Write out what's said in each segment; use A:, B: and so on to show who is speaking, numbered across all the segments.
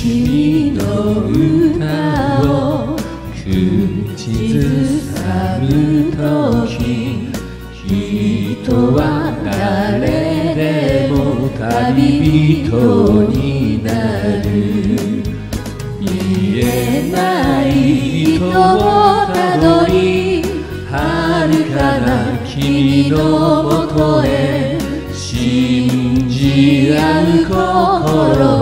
A: 君の歌を口ずさむとき人は誰でも旅人になる。言えない人をたどり遥かな君のもとへ信じ合う心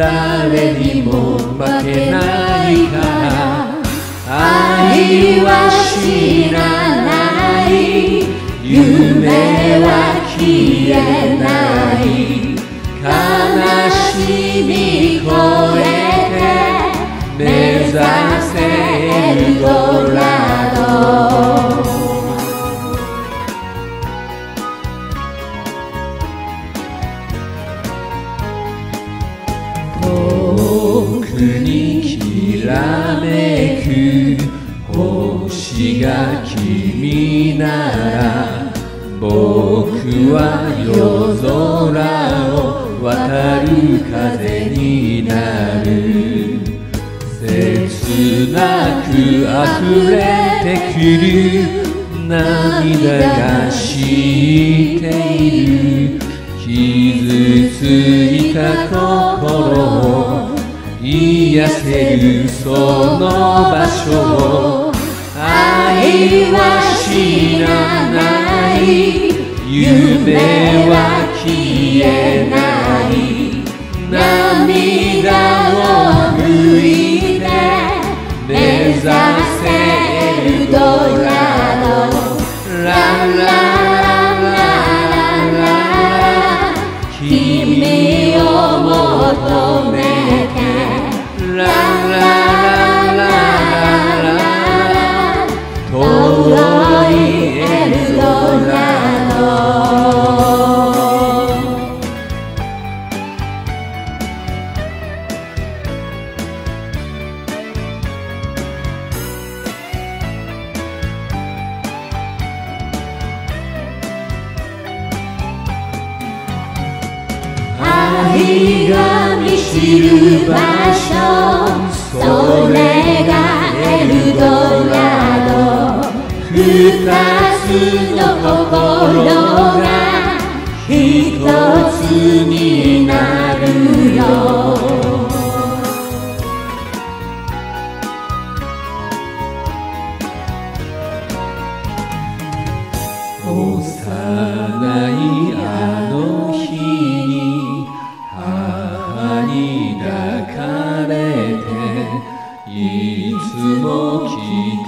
A: 誰にも負けないから。愛は知らない。夢は消えない。悲しみにきらめく星が君なら僕は夜空を渡る風になる。切なく溢れてくる涙がしている。傷ついた心を癒せるその場所を。愛は知らない。夢は消えない。涙を拭いて。目指せエルドラドラララが満ちる場所。それがエルドラド。二つの心が一つになるよ。幼いあ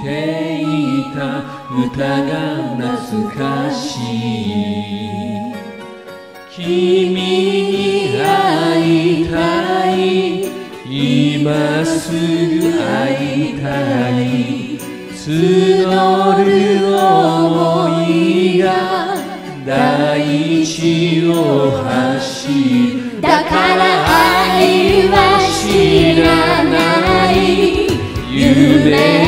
A: ていた。歌が懐かしい君に会いたい今すぐ会いたい。募る想いが大地を走る。だから愛は知らない。夢